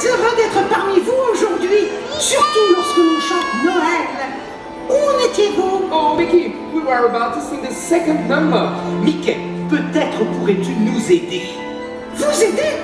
très heureux d'être parmi vous aujourd'hui, surtout lorsque l'on chante Noël. Où étiez-vous? Oh, Mickey, we were about to sing the second number. Mickey, peut-être pourrais-tu nous aider? Vous aider?